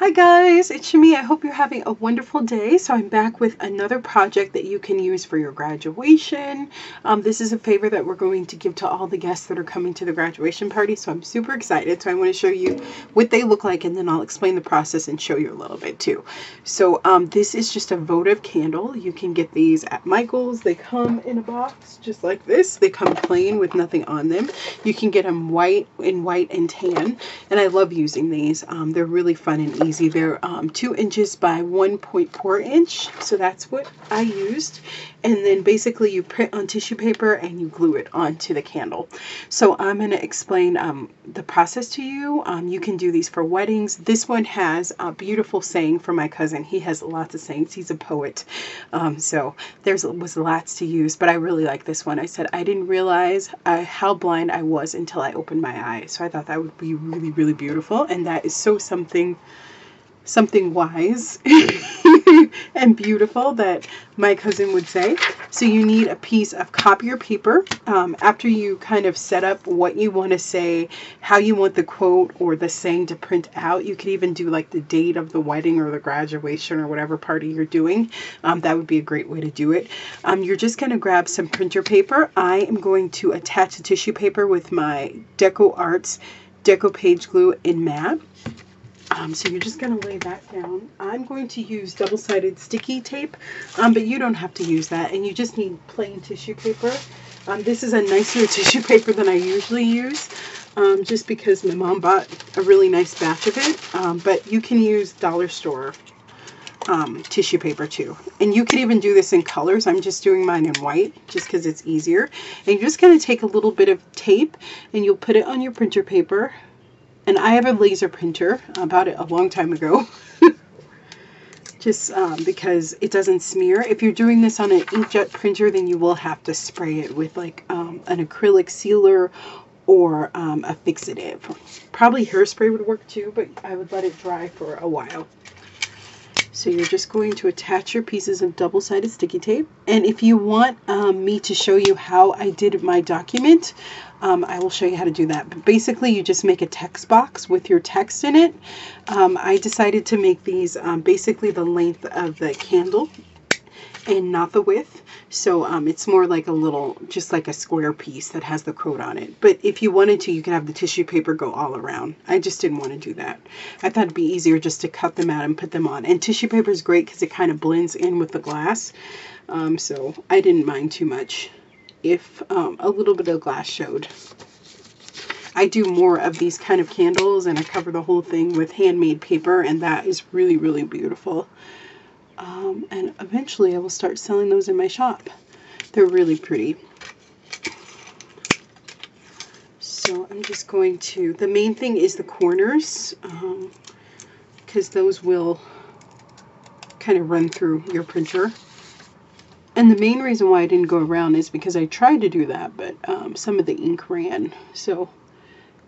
Hi guys, it's Shemi. I hope you're having a wonderful day. So I'm back with another project that you can use for your graduation. Um, this is a favor that we're going to give to all the guests that are coming to the graduation party. So I'm super excited. So I want to show you what they look like and then I'll explain the process and show you a little bit too. So um, this is just a votive candle. You can get these at Michael's. They come in a box just like this. They come plain with nothing on them. You can get them white in white and tan. And I love using these. Um, they're really fun and easy They're um, 2 inches by 1.4 inch, so that's what I used. And then basically you print on tissue paper and you glue it onto the candle. So I'm going to explain um, the process to you. Um, you can do these for weddings. This one has a beautiful saying for my cousin. He has lots of sayings. He's a poet. Um, so there was lots to use, but I really like this one. I said I didn't realize uh, how blind I was until I opened my eyes. So I thought that would be really, really beautiful. And that is so something something wise and beautiful that my cousin would say. So you need a piece of copier paper. Um, after you kind of set up what you want to say, how you want the quote or the saying to print out, you could even do like the date of the wedding or the graduation or whatever party you're doing. Um, that would be a great way to do it. Um, you're just going to grab some printer paper. I am going to attach the tissue paper with my Deco Arts Decoupage Glue in matte. Um, so you're just going to lay that down. I'm going to use double-sided sticky tape, um, but you don't have to use that, and you just need plain tissue paper. Um, this is a nicer tissue paper than I usually use, um, just because my mom bought a really nice batch of it, um, but you can use dollar store um, tissue paper too. And you could even do this in colors. I'm just doing mine in white just because it's easier. And you're just going to take a little bit of tape and you'll put it on your printer paper and I have a laser printer. I bought it a long time ago. Just um, because it doesn't smear. If you're doing this on an inkjet printer, then you will have to spray it with like um, an acrylic sealer or um, a fixative. Probably hairspray would work too, but I would let it dry for a while. So you're just going to attach your pieces of double-sided sticky tape. And if you want um, me to show you how I did my document, um, I will show you how to do that. But basically, you just make a text box with your text in it. Um, I decided to make these um, basically the length of the candle and not the width. So um, it's more like a little, just like a square piece that has the quote on it. But if you wanted to, you could have the tissue paper go all around. I just didn't want to do that. I thought it'd be easier just to cut them out and put them on. And tissue paper is great because it kind of blends in with the glass. Um, so I didn't mind too much if um, a little bit of glass showed. I do more of these kind of candles and I cover the whole thing with handmade paper and that is really, really beautiful. Um, and eventually I will start selling those in my shop. They're really pretty. So I'm just going to, the main thing is the corners because um, those will kind of run through your printer. And the main reason why I didn't go around is because I tried to do that, but um, some of the ink ran. So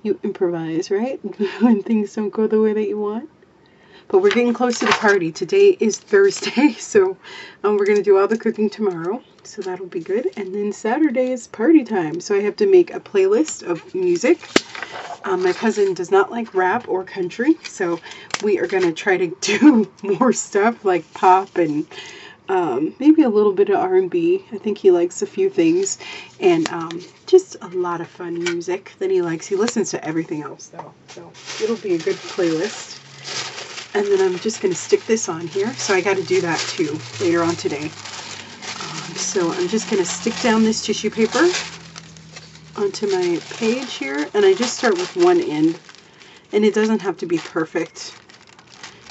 you improvise, right? when things don't go the way that you want. But we're getting close to the party. Today is Thursday, so um, we're going to do all the cooking tomorrow. So that'll be good. And then Saturday is party time. So I have to make a playlist of music. Um, my cousin does not like rap or country, so we are going to try to do more stuff like pop and um, maybe a little bit of R&B. I think he likes a few things. And um, just a lot of fun music that he likes. He listens to everything else, though. So it'll be a good playlist. And then I'm just going to stick this on here. So I got to do that too later on today. Um, so I'm just going to stick down this tissue paper onto my page here. And I just start with one end. And it doesn't have to be perfect.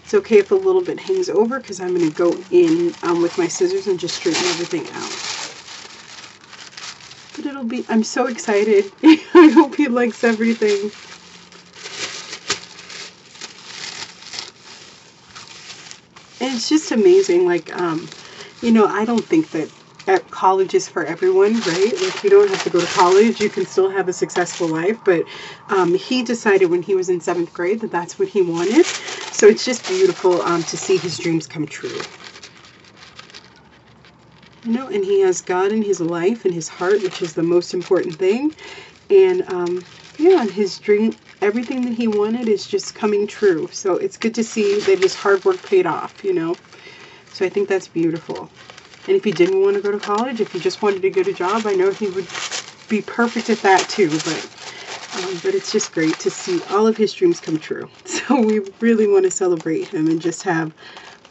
It's okay if a little bit hangs over because I'm going to go in um, with my scissors and just straighten everything out. But it'll be, I'm so excited. I hope he likes everything. It's just amazing. Like, um, you know, I don't think that college is for everyone, right? Like, you don't have to go to college. You can still have a successful life. But um, he decided when he was in seventh grade that that's what he wanted. So it's just beautiful um, to see his dreams come true. You know, and he has God in his life and his heart, which is the most important thing. And um, yeah, and his dream, everything that he wanted is just coming true. So it's good to see that his hard work paid off, you know. So I think that's beautiful. And if he didn't want to go to college, if he just wanted to get a job, I know he would be perfect at that too. But um, but it's just great to see all of his dreams come true. So we really want to celebrate him and just have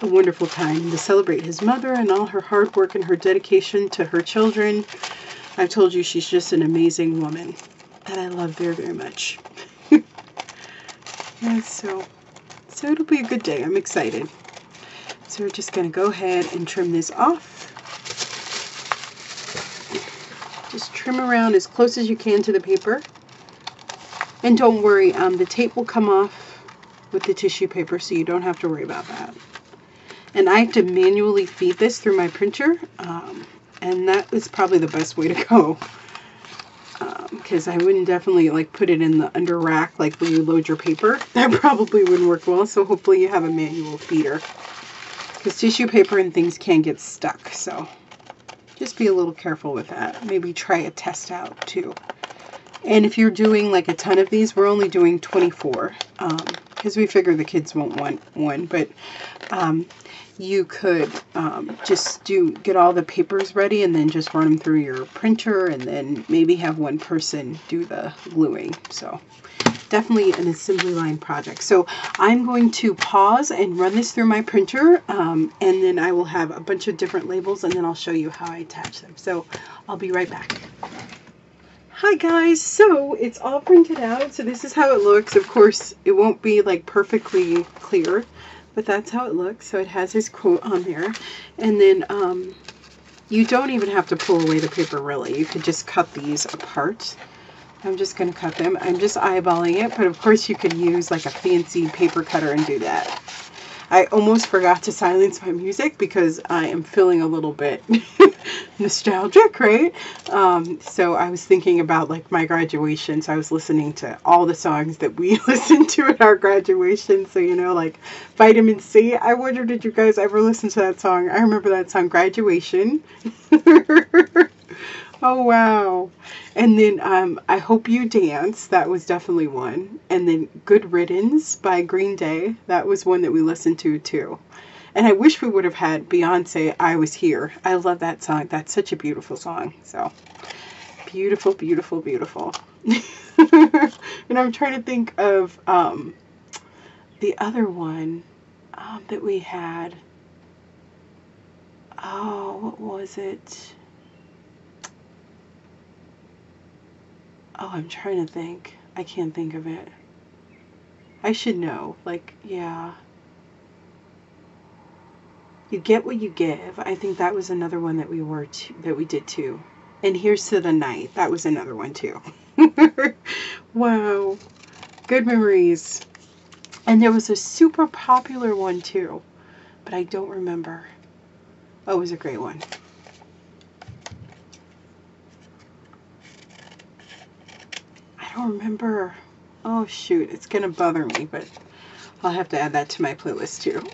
a wonderful time to celebrate his mother and all her hard work and her dedication to her children. I've told you she's just an amazing woman that I love very, very much. yeah, so, so it'll be a good day. I'm excited. So we're just going to go ahead and trim this off. Just trim around as close as you can to the paper. And don't worry, um, the tape will come off with the tissue paper, so you don't have to worry about that. And I have to manually feed this through my printer, um, and that is probably the best way to go. Because I wouldn't definitely like put it in the under rack like when you load your paper. That probably wouldn't work well, so hopefully you have a manual feeder. Because tissue paper and things can get stuck, so just be a little careful with that. Maybe try a test out too. And if you're doing like a ton of these, we're only doing 24 because um, we figure the kids won't want one. But um, you could um, just do get all the papers ready and then just run them through your printer and then maybe have one person do the gluing. So definitely an assembly line project. So I'm going to pause and run this through my printer um, and then I will have a bunch of different labels and then I'll show you how I attach them. So I'll be right back. Hi guys, so it's all printed out. So this is how it looks. Of course, it won't be like perfectly clear, but that's how it looks. So it has his quote on there. And then um, you don't even have to pull away the paper really. You could just cut these apart. I'm just going to cut them. I'm just eyeballing it, but of course you could use like a fancy paper cutter and do that. I almost forgot to silence my music because I am feeling a little bit nostalgic, right? Um, so I was thinking about like my graduation. So I was listening to all the songs that we listened to at our graduation. So, you know, like Vitamin C. I wonder, did you guys ever listen to that song? I remember that song, Graduation. Oh, wow. And then um, I Hope You Dance. That was definitely one. And then Good Riddance by Green Day. That was one that we listened to too. And I wish we would have had Beyonce, I Was Here. I love that song. That's such a beautiful song. So beautiful, beautiful, beautiful. and I'm trying to think of um, the other one um, that we had. Oh, what was it? Oh, I'm trying to think. I can't think of it. I should know. Like, yeah. You get what you give. I think that was another one that we were that we did too. And here's to the night. That was another one too. wow. Good memories. And there was a super popular one too, but I don't remember. Oh, it was a great one. Don't remember. Oh shoot, it's gonna bother me, but I'll have to add that to my playlist too.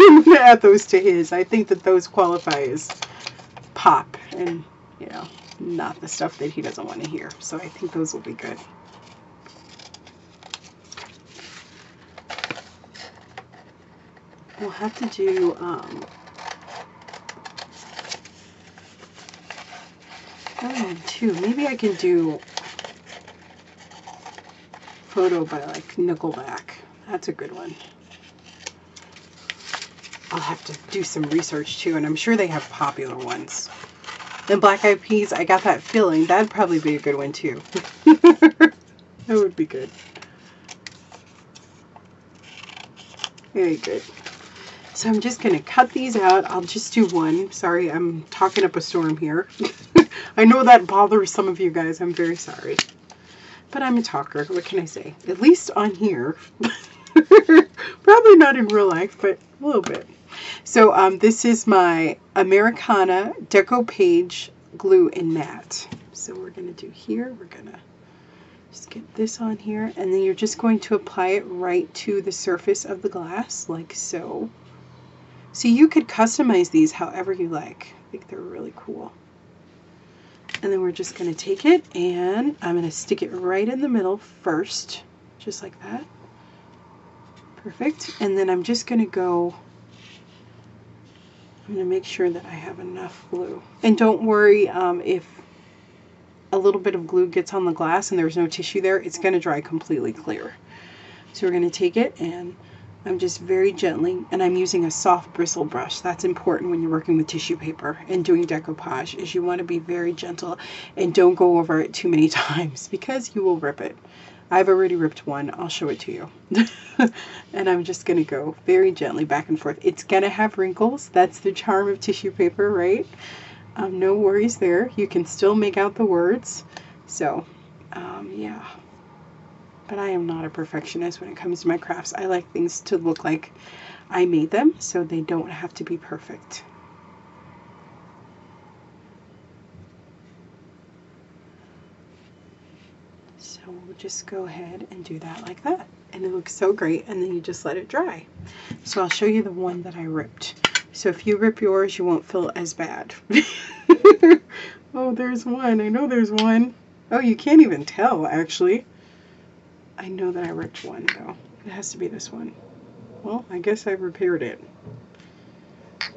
I'm gonna add those to his. I think that those qualify as pop and you know, not the stuff that he doesn't want to hear. So I think those will be good. We'll have to do um, know, too. Maybe I can do photo by like Nickelback. That's a good one. I'll have to do some research too, and I'm sure they have popular ones. Then Black Eyed Peas, I got that feeling. That'd probably be a good one too. that would be good. Very good. So I'm just going to cut these out. I'll just do one. Sorry, I'm talking up a storm here. I know that bothers some of you guys. I'm very sorry. But I'm a talker. What can I say? At least on here. Probably not in real life, but a little bit. So um, this is my Americana Decoupage Glue in Matte. So we're going to do here, we're going to just get this on here. And then you're just going to apply it right to the surface of the glass, like so. So you could customize these however you like. I think they're really cool. And then we're just going to take it and I'm going to stick it right in the middle first, just like that. Perfect. And then I'm just going to go, I'm going to make sure that I have enough glue. And don't worry um, if a little bit of glue gets on the glass and there's no tissue there, it's going to dry completely clear. So we're going to take it and I'm just very gently, and I'm using a soft bristle brush. That's important when you're working with tissue paper and doing decoupage, is you want to be very gentle and don't go over it too many times because you will rip it. I've already ripped one. I'll show it to you. and I'm just going to go very gently back and forth. It's going to have wrinkles. That's the charm of tissue paper, right? Um, no worries there. You can still make out the words. So, um, yeah but I am not a perfectionist when it comes to my crafts. I like things to look like I made them so they don't have to be perfect. So we'll just go ahead and do that like that. And it looks so great and then you just let it dry. So I'll show you the one that I ripped. So if you rip yours, you won't feel as bad. oh, there's one. I know there's one. Oh, you can't even tell, actually. I know that I ripped one, though. It has to be this one. Well, I guess I repaired it.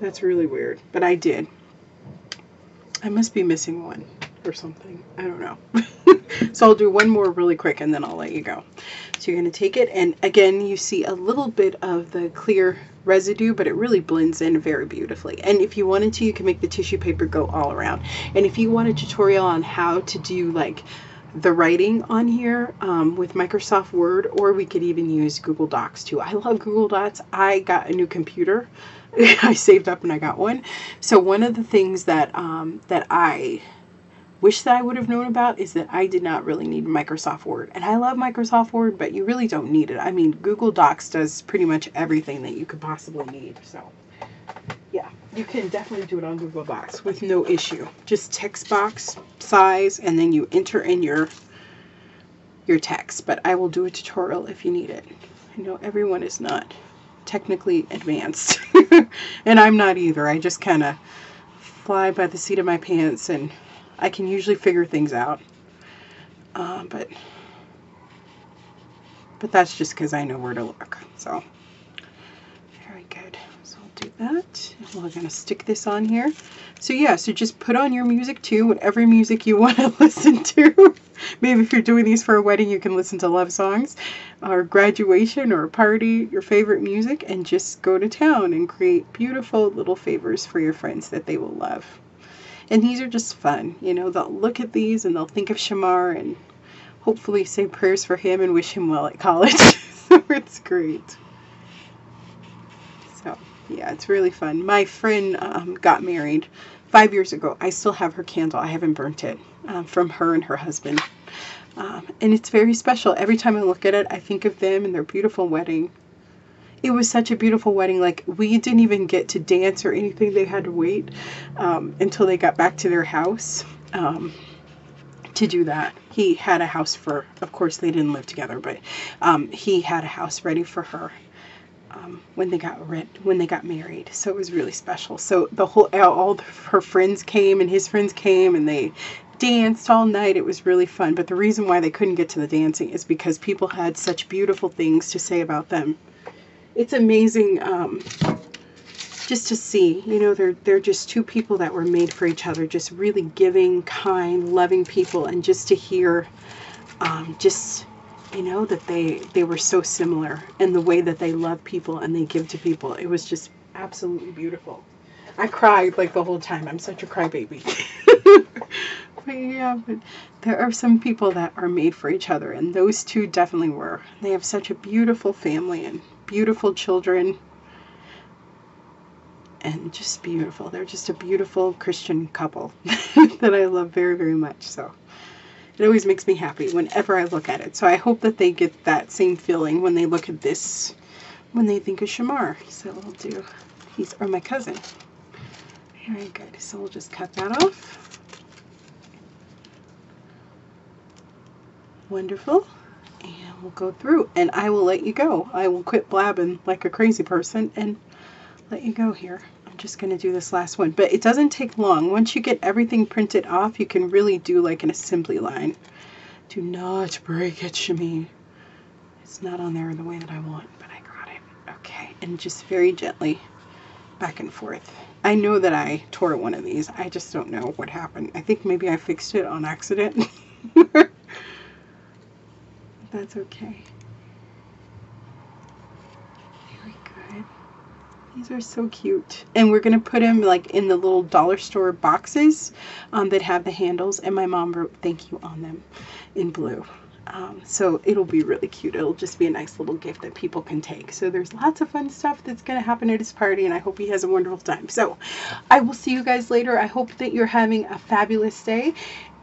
That's really weird, but I did. I must be missing one or something. I don't know. so I'll do one more really quick and then I'll let you go. So you're going to take it and again you see a little bit of the clear residue but it really blends in very beautifully and if you wanted to you can make the tissue paper go all around and if you want a tutorial on how to do like the writing on here um, with Microsoft Word, or we could even use Google Docs too. I love Google Docs. I got a new computer. I saved up and I got one. So one of the things that um, that I wish that I would have known about is that I did not really need Microsoft Word. And I love Microsoft Word, but you really don't need it. I mean, Google Docs does pretty much everything that you could possibly need. So you can definitely do it on Google Docs with no issue. Just text box size and then you enter in your your text. But I will do a tutorial if you need it. I know everyone is not technically advanced. and I'm not either. I just kind of fly by the seat of my pants and I can usually figure things out. Uh, but but that's just because I know where to look. So do that. We're going to stick this on here. So yeah, so just put on your music too, whatever music you want to listen to. Maybe if you're doing these for a wedding, you can listen to love songs or graduation or a party, your favorite music, and just go to town and create beautiful little favors for your friends that they will love. And these are just fun. You know, they'll look at these and they'll think of Shamar and hopefully say prayers for him and wish him well at college. so it's great yeah, it's really fun. My friend um, got married five years ago. I still have her candle. I haven't burnt it um, from her and her husband. Um, and it's very special. Every time I look at it, I think of them and their beautiful wedding. It was such a beautiful wedding. Like, we didn't even get to dance or anything. They had to wait um, until they got back to their house um, to do that. He had a house for, of course, they didn't live together, but um, he had a house ready for her um, when they got rent when they got married. So it was really special. So the whole all her friends came and his friends came and they danced all night. It was really fun. But the reason why they couldn't get to the dancing is because people had such beautiful things to say about them. It's amazing um, just to see. You know, they're they're just two people that were made for each other. Just really giving, kind, loving people, and just to hear, um, just you know that they they were so similar in the way that they love people and they give to people. It was just absolutely beautiful. I cried like the whole time. I'm such a crybaby. But yeah but there are some people that are made for each other and those two definitely were. They have such a beautiful family and beautiful children. And just beautiful. They're just a beautiful christian couple that i love very very much so it always makes me happy whenever I look at it. So I hope that they get that same feeling when they look at this, when they think of Shamar. So we'll do, he's, or my cousin. Very good. So we'll just cut that off. Wonderful. And we'll go through and I will let you go. I will quit blabbing like a crazy person and let you go here. I'm just going to do this last one, but it doesn't take long. Once you get everything printed off, you can really do like an assembly line. Do not break it, Shemi. It's not on there the way that I want, but I got it. Okay, and just very gently back and forth. I know that I tore one of these. I just don't know what happened. I think maybe I fixed it on accident. That's okay. Very good. These are so cute. And we're going to put them like in the little dollar store boxes um, that have the handles. And my mom wrote thank you on them in blue. Um, so it'll be really cute. It'll just be a nice little gift that people can take. So there's lots of fun stuff that's going to happen at his party, and I hope he has a wonderful time. So I will see you guys later. I hope that you're having a fabulous day.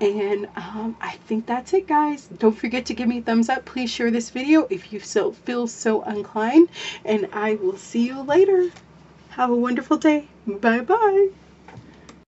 And um, I think that's it, guys. Don't forget to give me a thumbs up. Please share this video if you so feel so inclined. And I will see you later. Have a wonderful day. Bye-bye.